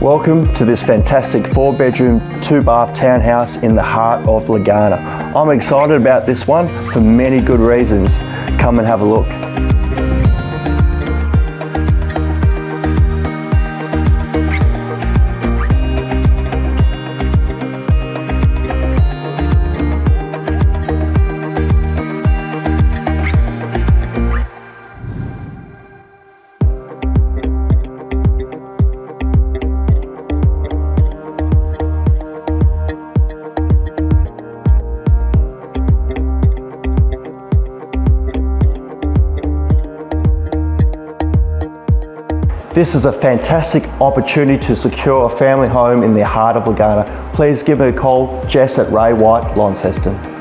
Welcome to this fantastic four bedroom, two bath townhouse in the heart of Legana. I'm excited about this one for many good reasons. Come and have a look. This is a fantastic opportunity to secure a family home in the heart of Legana. Please give me a call, Jess at Ray White, Launceston.